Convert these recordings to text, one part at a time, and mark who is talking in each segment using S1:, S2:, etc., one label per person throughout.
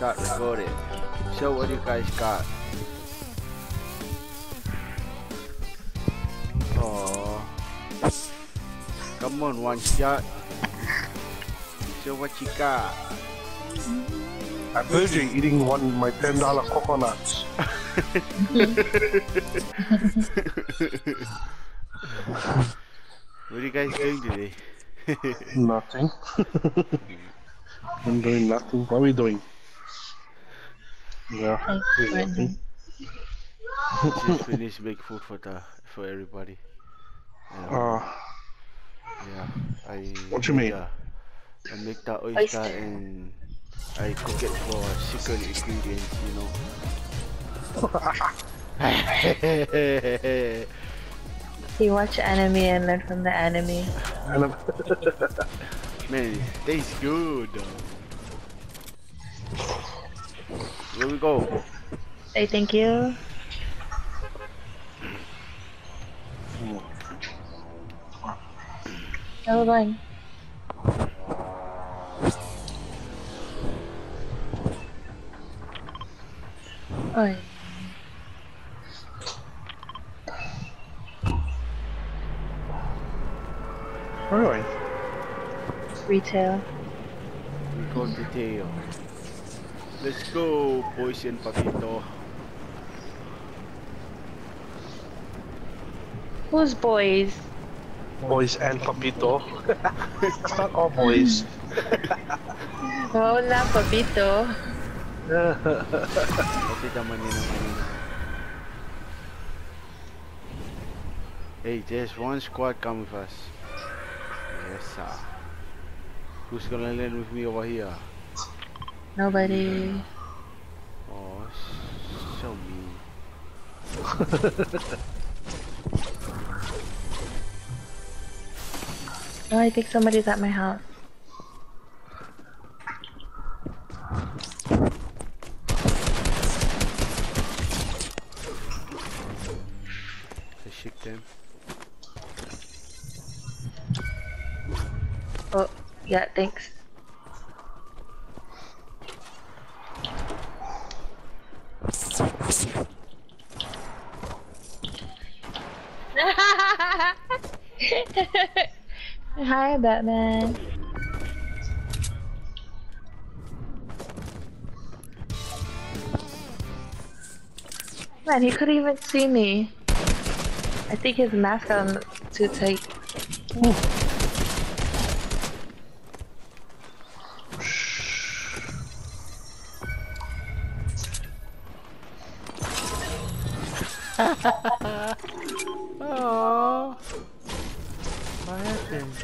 S1: start recording. Show what you guys got. Oh, come on, one shot. Show what you got.
S2: I'm busy eating one of my ten dollar coconuts.
S1: What are you guys doing today?
S2: Nothing. I'm doing nothing. What are we doing? Yeah.
S3: Thanks,
S2: doing
S1: Just finished make food for the for everybody. Yeah,
S2: Uh,
S1: yeah. I
S2: what you
S1: make
S2: mean?
S1: the- I make the oyster,
S3: Oyster.
S1: and I cook it for secret ingredients, you know.
S3: You watch anime and learn from the anime.
S1: Man, it tastes good. Where we go?
S3: Say thank you. Where we going? Oi.
S2: where are we?
S3: Retail.
S1: We go Teo. Let's go, boys and papito.
S3: Who's boys?
S2: Boys and Papito. it's not all boys.
S3: Hola, papito.
S1: Kasi naman yun ang. Hey, there's one squad coming with us. Yes, sir. Who's gonna land with me over here?
S3: Nobody.
S1: Oh, so mean.
S3: Oh, I think somebody's at my house.
S1: I shoot them.
S3: Oh, yeah, thanks. Hi, Batman. Man, he couldn't even see me. I think his mask on too tight.
S1: Oh, what happened?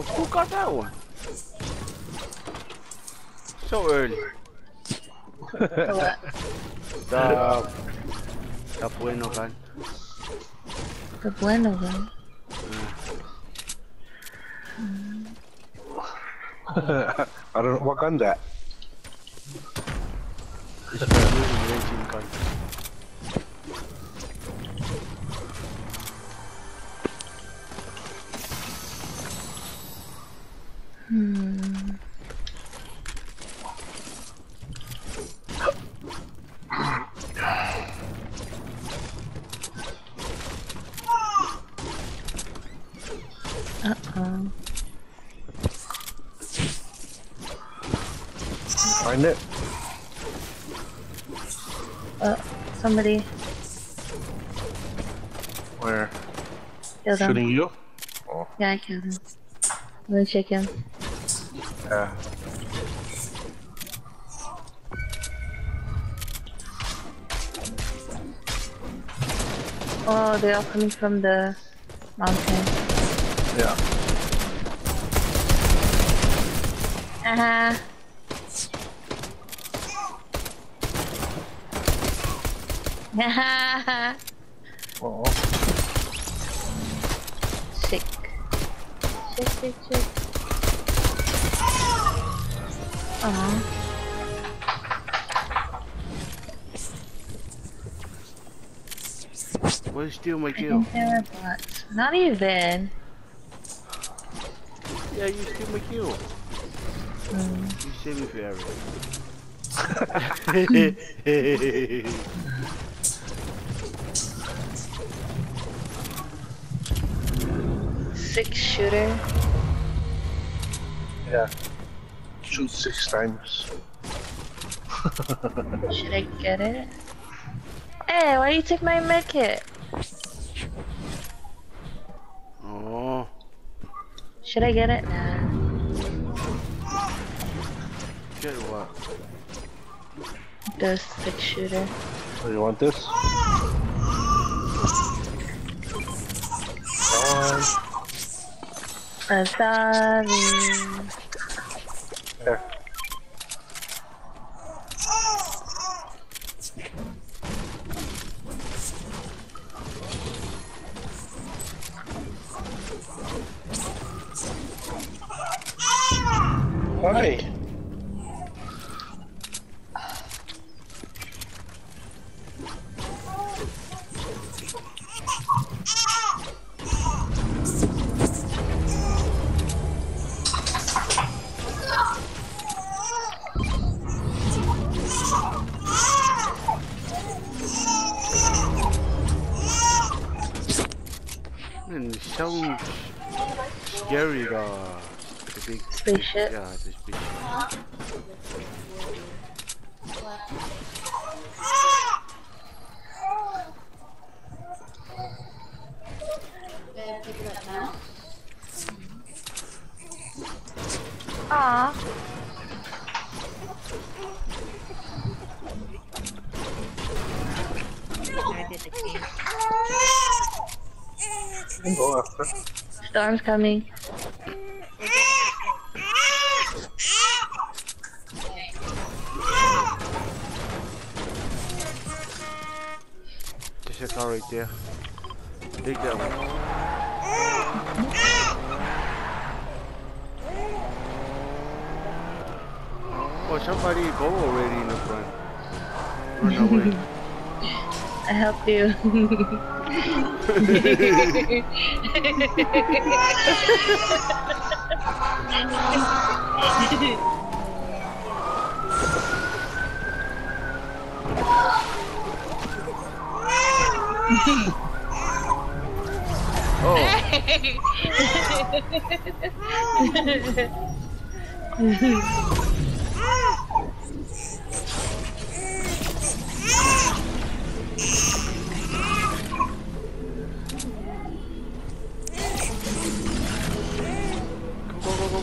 S1: Oh, who got that one? So early.
S3: What?
S1: The the bueno gun.
S3: The bueno one. Ah.
S2: I don't know what gun that.
S1: It's the new ranging gun.
S3: Hmm. Uh-oh.
S2: Find it.
S3: Uh, somebody
S2: Where?
S3: killed him.
S2: Shooting you? Oh,
S3: Yeah, I killed him. I'm gonna check him.
S2: Yeah.
S3: Oh, they're coming from the mountain.
S2: Yeah.
S3: Uh-huh. Haha.
S2: Oh.
S3: Sick. Sick, sick, sick. Aww.
S1: What is steal my kill?
S3: There are bots. Not even.
S1: Yeah, you steal my kill.
S3: Mm.
S1: You hmm. save me for everything.
S3: Six shooter.
S2: Yeah. Shoot six times.
S3: Should I get it? Hey, why you take my med kit?
S1: oh,
S3: Should I get it? Nah.
S1: get what?
S3: The six shooter.
S2: So you want this? One.
S3: I'm sorry.
S1: so scary, though. Big
S3: spaceship.
S1: Yeah,
S3: spaceship.
S2: Go after.
S3: Storm's coming.
S1: There's a car right there. Take that one. Oh, somebody go already in the front. Run away.
S3: I help you.
S1: oh,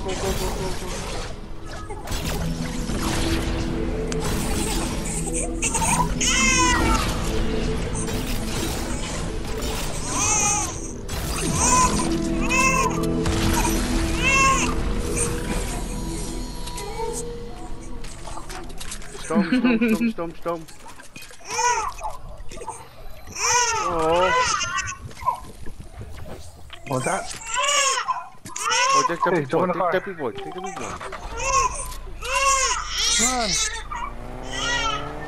S1: go, go, go, go, go. Stomp, stomp, stomp, stomp, stomp. Oh,
S2: Want that?
S1: Take the
S2: Hey,
S1: big
S2: jump
S1: one,
S2: in the car.
S1: take the big one, take the big.
S2: Run.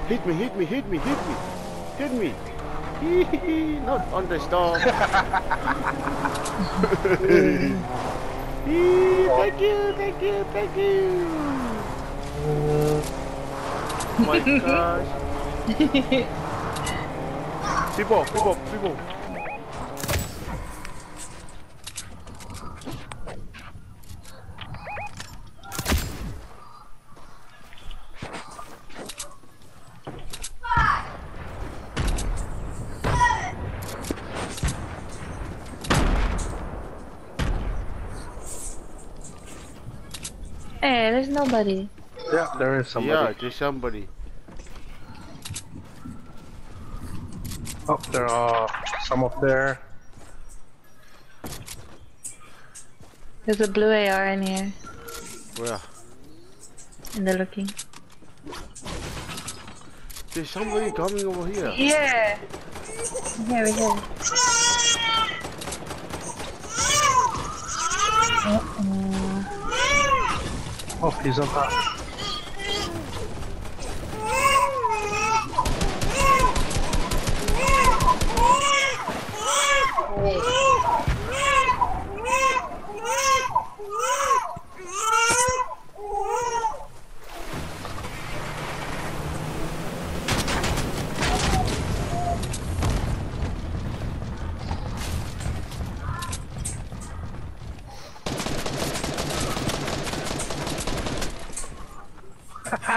S1: Hit me, hit me, hit me, hit me, hit me. Not on the stop. Thank you, thank you, thank you. Oh my gosh. People, people, people.
S3: Hey, there's nobody.
S2: Yeah, there is somebody.
S1: Yeah,
S2: somebody.
S1: there's somebody.
S2: Oh, there are some up there.
S3: There's a blue AR in here.
S1: Where?
S3: And they're looking.
S1: There's somebody coming over here.
S3: Here! Here, we go. Uh-oh.
S2: Oh, Ó, oh, Frisan tá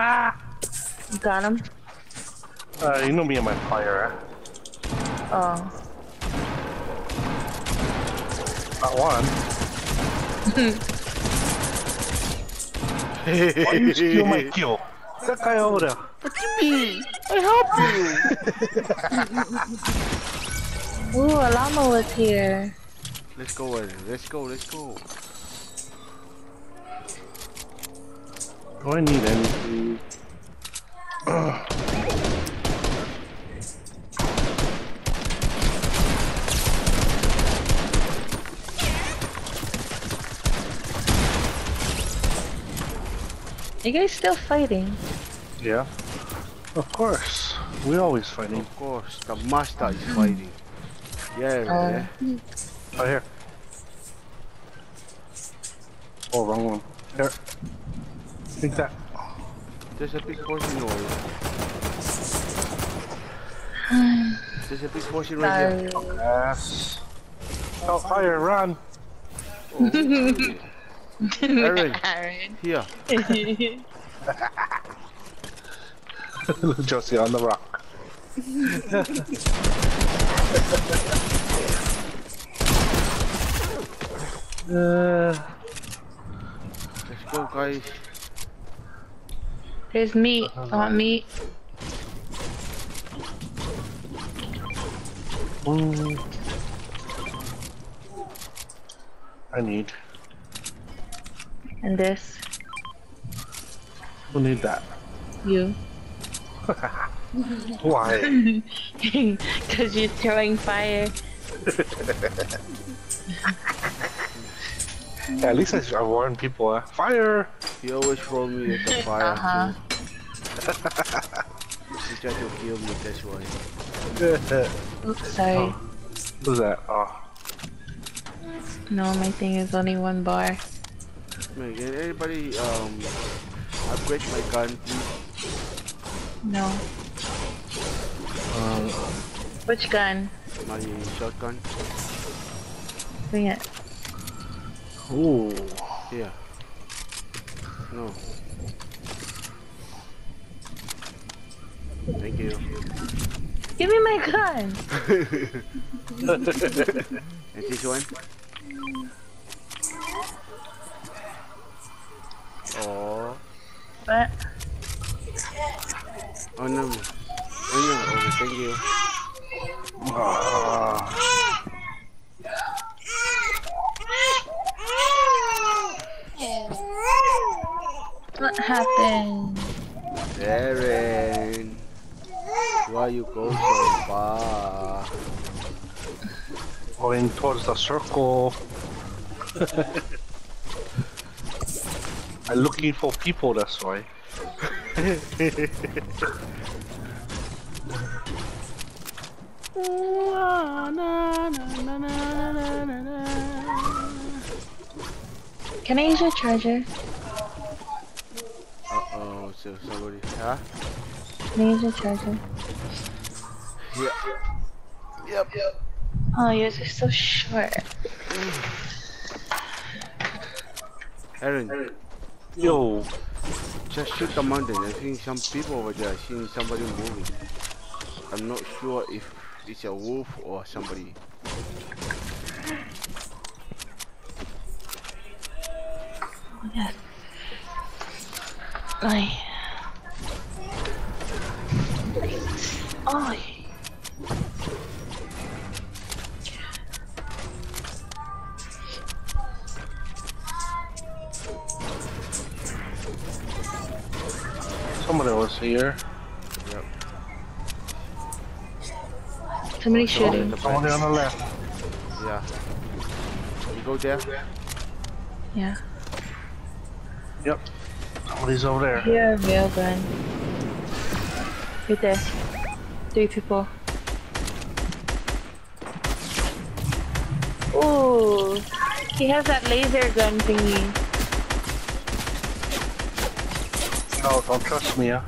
S2: top.
S3: Got him.
S2: Uh, you know me and my fire, eh?
S3: Oh.
S2: Not one. Why you steal my kill? That guy over.
S1: What do you mean? I helped you.
S3: Ooh, a llama was here.
S1: let's go, Aaron. Let's go. Let's go.
S2: Do I need anything?
S3: You guys still fighting?
S2: Yeah. Of course. We're always fighting.
S1: Of course, the master is fighting. Yeah,
S3: Oh.
S1: yeah.
S2: Oh, here. Oh, wrong one. Here. Take that.
S1: There's a big portion over here. There's a big portion right here.
S2: Yes. Oh, fire, run.
S1: Oh, Aaron,
S3: Aaron.
S1: here.
S2: Josie on the rock. uh,
S1: Let's go, guys.
S3: There's meat. I want meat.
S2: mm. I need.
S3: And this.
S2: Who need that?
S3: You.
S2: Why?
S3: Because you're throwing fire.
S2: Yeah, at least I, I warn people. Uh, fire!
S1: He always throw me at the fire
S3: Uh-huh.
S1: too. He tried to kill me, that's why.
S3: Oops, sorry.
S2: Who's that? Oh.
S3: No, my thing is only one bar.
S1: Man, can anybody um upgrade my gun, please?
S3: No.
S2: Um,
S3: Which gun?
S1: My shotgun.
S3: Bring it.
S2: Ooh.
S1: Yeah. No. Thank you.
S3: Give me my gun!
S1: And this one? Oh.
S3: What?
S1: Oh no. Oh no. Okay, thank you.
S2: Ah.
S3: What happened?
S1: Aaron. Why you go so far?
S2: Going towards the circle. I'm looking for people, that's why.
S3: Can I use your charger?
S1: Oh, so somebody, huh?
S3: Can I use your charger?
S1: Yeah. Yep.
S3: Oh, yours is so short.
S1: Aaron,
S2: Yo,
S1: just shoot the mountain. I think some people over there seeing somebody moving. I'm not sure if it's a wolf or somebody.
S3: Oh, yes. Ay. Ay.
S2: somebody was here.
S1: Yep.
S3: Somebody shooting.
S1: the
S2: Somebody on the left.
S1: Yeah. You go there?
S3: Yeah.
S2: Yep. Somebody's over there.
S3: Here, real gun. Right there. Three people. Ooh, he has that laser gun thingy.
S2: No, don't trust me, yeah.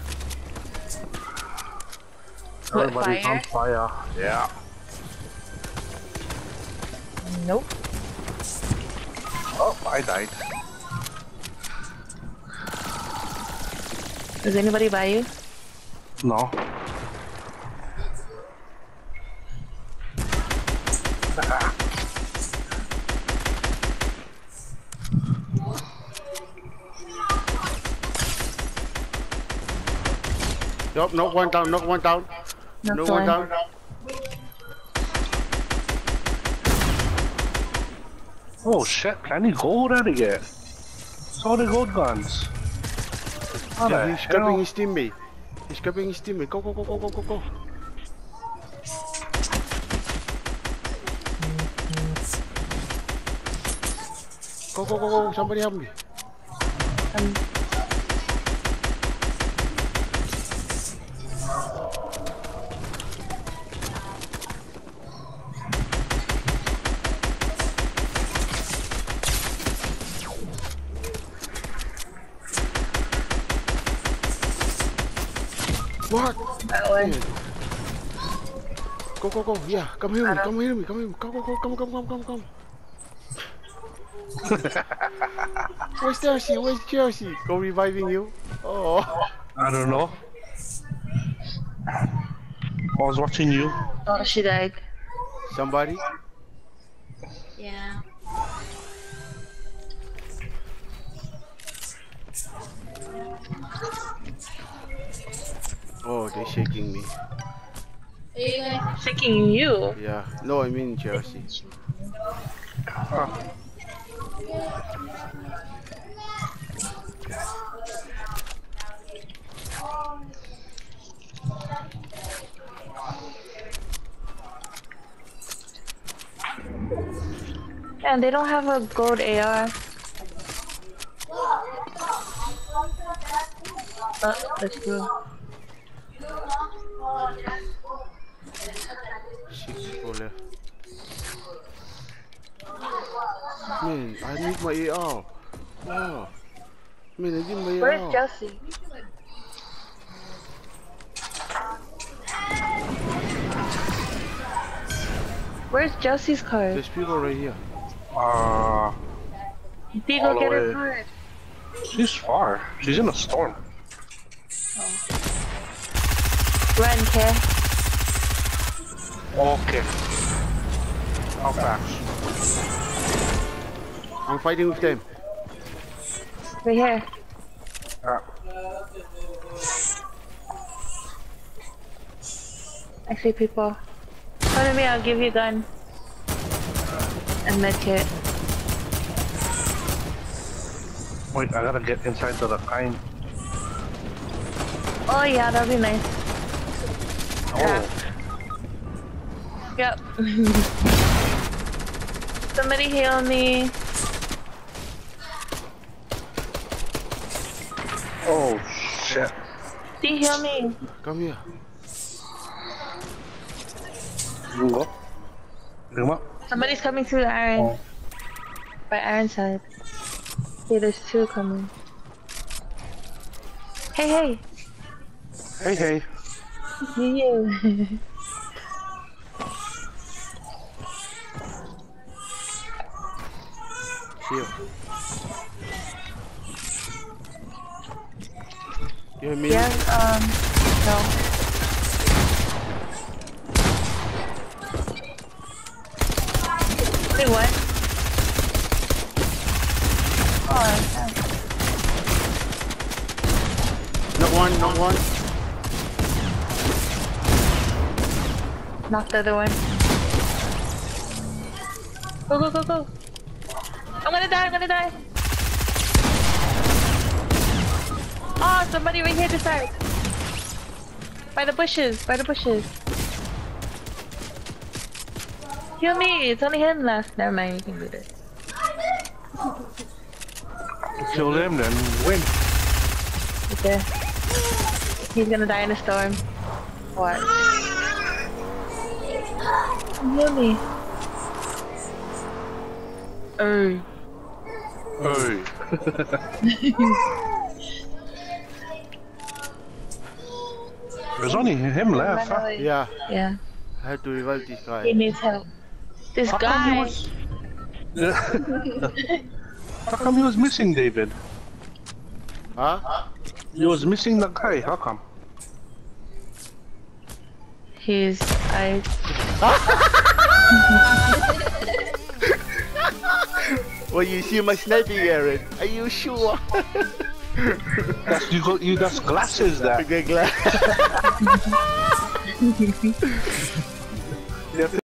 S3: What,
S2: Everybody's
S3: fire?
S2: on fire. Yeah.
S3: Nope.
S2: Oh, I died.
S3: Is anybody by you?
S2: No.
S1: Yup, knock one down, knock one down.
S3: Not
S1: No
S3: the
S1: one
S3: one.
S1: down.
S2: Oh shit, plenty gold out of here? So the gold guns. How
S1: Yeah,
S2: the
S1: he's grabbing his teammate. He's grabbing his teammate. Go, go, go, go, go, go, go. Go, go, go, go. Somebody help me.
S3: Um,
S1: What? Go, go, go. Yeah, come here. Come here. Come here. me. Go, go, go. Come, come, come, come, come. Where's Chelsea? Where's Chelsea? Go reviving you. Oh.
S2: I don't know. I was watching you.
S3: Oh, she died.
S1: Somebody?
S4: Yeah.
S1: Oh, they're shaking me.
S4: Are you?
S3: Shaking you.
S1: Yeah. No, I mean Chelsea.
S3: And they don't have a gold AR. Oh, that's true.
S1: Six people left. Man, I need my AR. Wow. Oh. Man, I need my
S3: Where's
S1: AR.
S3: Chelsea? Where's Chelsea's card?
S1: There's people right here.
S2: Uh,
S3: Did
S2: all
S3: go
S2: the
S3: get her
S2: way.
S3: card?
S2: she's far. She's in a storm.
S3: Run, Kay.
S2: Okay. How fast?
S1: I'm fighting with them.
S3: Right here.
S2: Uh,
S3: I see people. Come to me, I'll give you a gun. And medkit.
S2: wait, I gotta get inside to the kind.
S3: Oh yeah, that'll be nice.
S2: Oh,
S3: Yep. Somebody heal me.
S2: oh shit.
S3: See, heal me.
S1: Come here.
S2: You go. Bring him up.
S3: Somebody's coming through the iron.
S2: Oh.
S3: By iron side. See, there's two coming. Hey, hey.
S2: Hey, hey.
S3: You, you.
S1: Here. You hear me?
S3: yeah, um, no. Wait, what? Oh, okay.
S1: Not one, not.
S3: Knock the other one. Go, go, go, go. I'm gonna die, I'm gonna die. Oh, somebody right here this side. By the bushes, by the bushes. Heal me, it's only him left. Never mind, you can do this.
S2: Kill him, then win.
S3: Right there. He's gonna die in a storm. What? Heal me. Oh.
S2: Hey. There's only him left. Huh?
S1: Yeah,
S3: Yeah,
S1: I had to revive this
S3: he needs help. This
S2: How come
S3: guy.
S2: was? How come he was missing, David?
S1: Huh?
S2: You was missing that guy. How come?
S3: He's I
S1: Well, you see my sniping, Aaron. Are you sure?
S2: That's you got you. That's glasses. That.
S1: Okay, glad.
S2: You have to